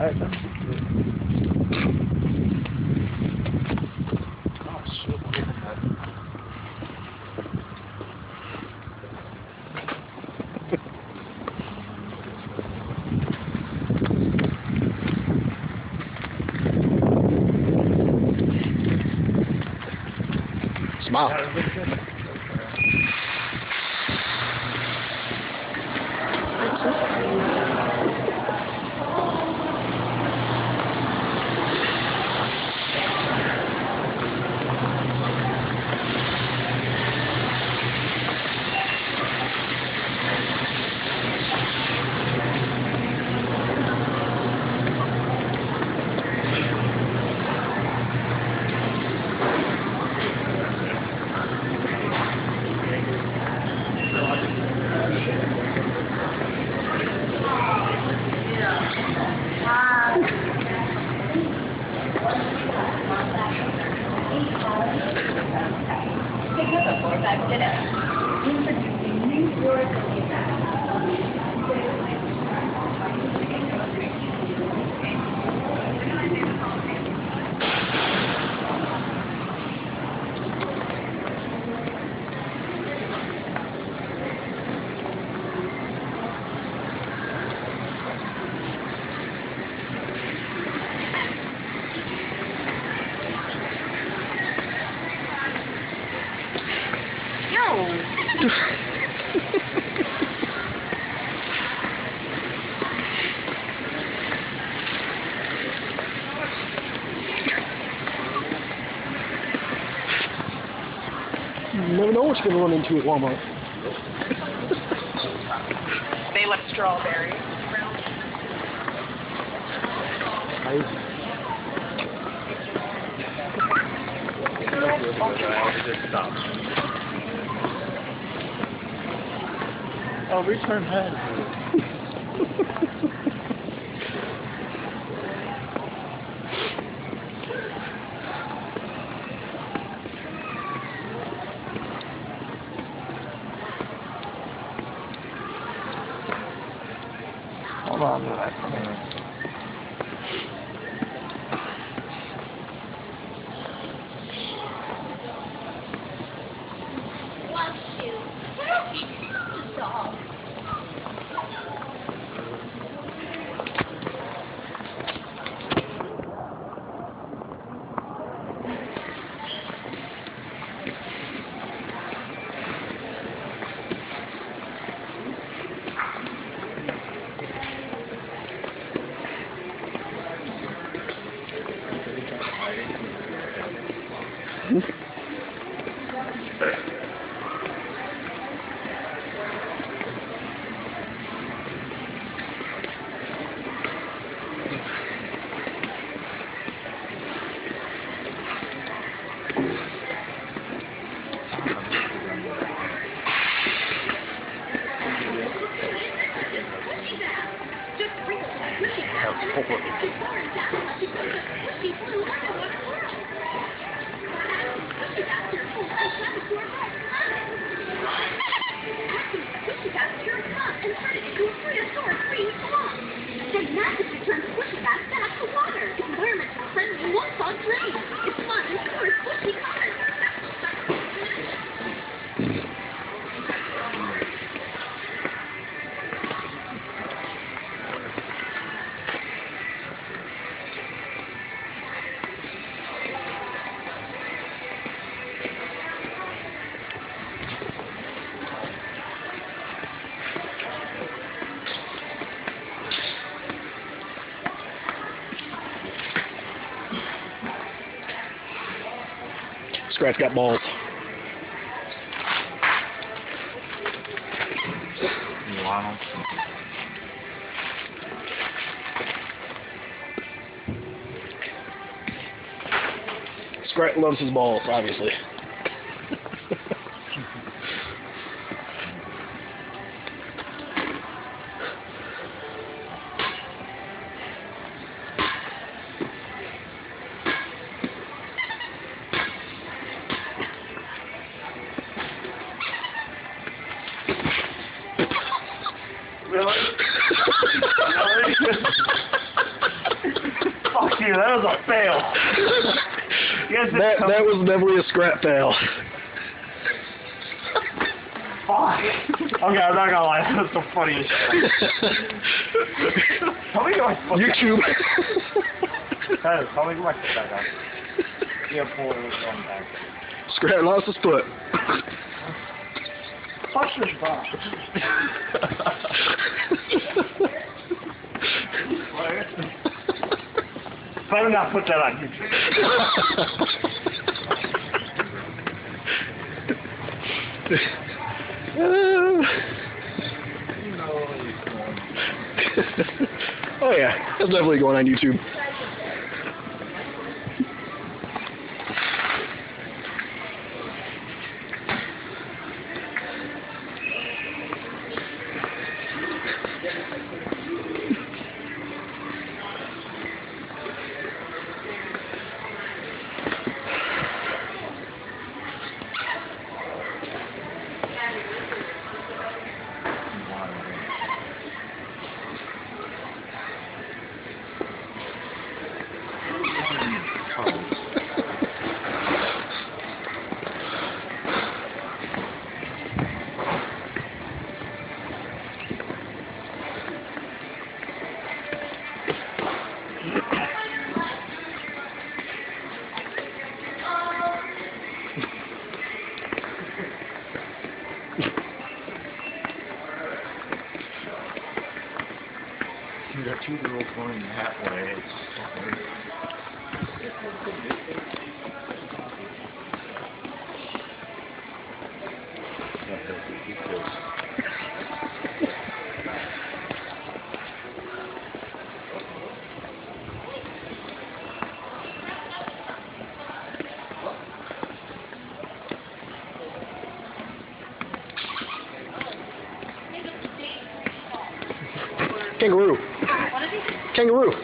Alright. Smile. You never know what you're going to run into at Walmart. They left strawberry. I, Oh, return head. Hold on to that for a minute. Then Scratch got balls. Wow. Skrat loves his balls, obviously. Really? really? you. That was a fail. That that was definitely a Skrat fail. Fuck. Okay, I'm not gonna lie. That was the funniest shit. Tell me my foot YouTube. back. Tyler, tell me my foot back up. Yeah, pull it going back. Skrat lost his foot. Touch this box. Better not put that on oh yeah, that's definitely going on YouTube. You got two girls going halfway. Kangaroo. Kangaroo.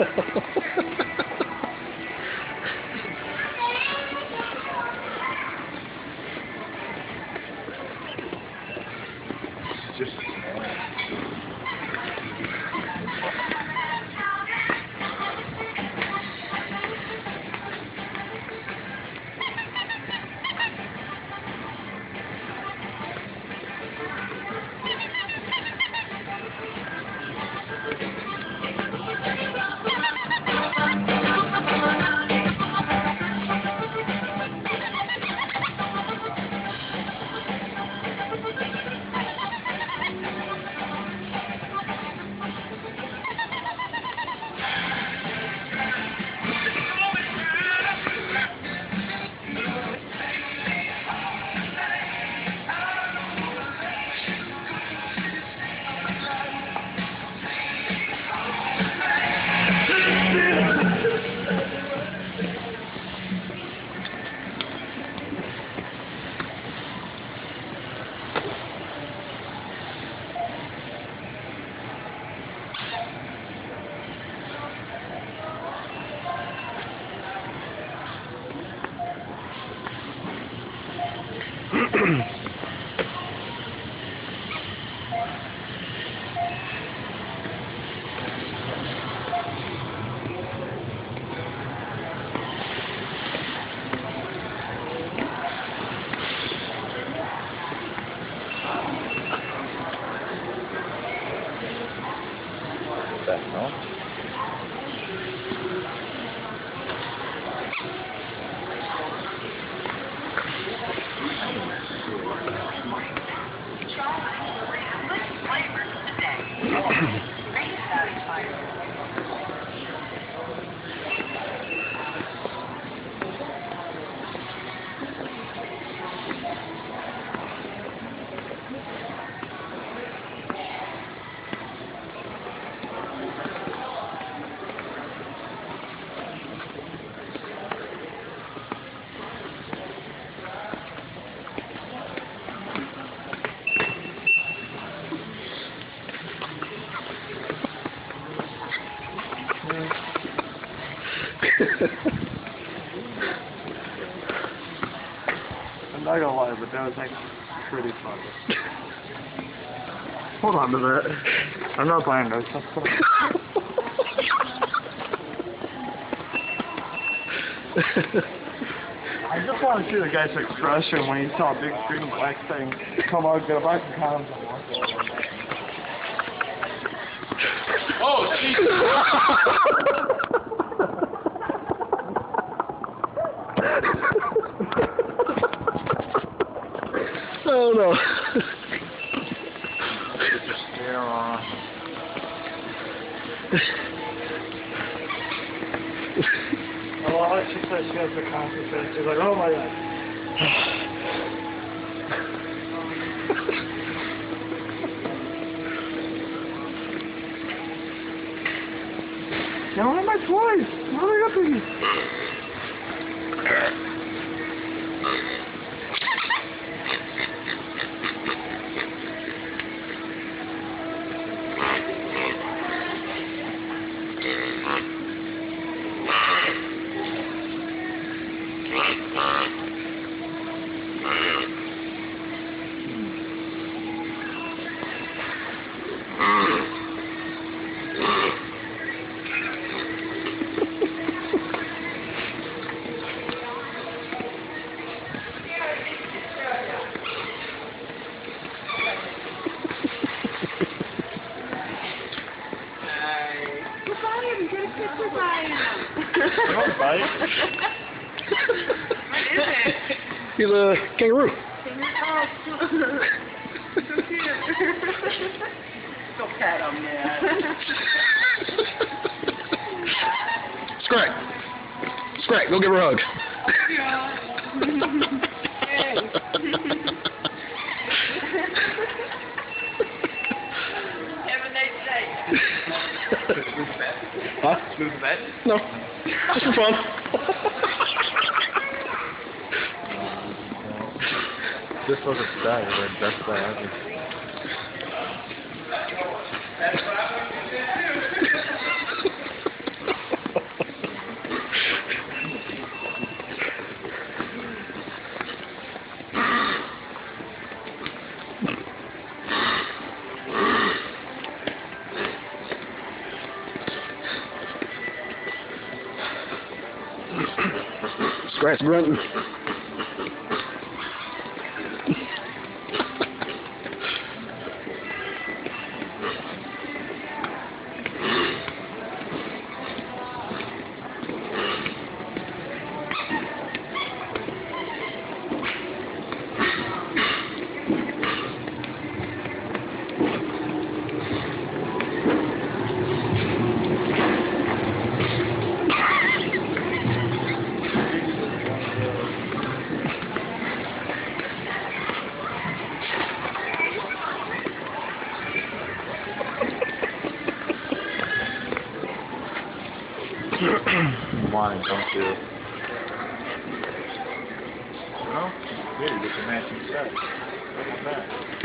I'm not gonna lie, but that was like pretty funny. Hold on to that. I'm not buying those. Let's put 'em- I just want to see the guy's expression when he saw a big green black thing come out, get a box of condoms and walk away. Oh, oh no. Yeah. Oh, she said she has the confidence. She's like, oh my god. You don't my toys. Hurry up and what is it? He's a kangaroo. Oh, so, so cute. Go pet him, man. Skrat. Skrat, go give her a hug. Have a nice day. huh? Move the bed. No. Just for fun. This was a style, the best I Scratch grunting. No? Here, you get your matching set. Look at that.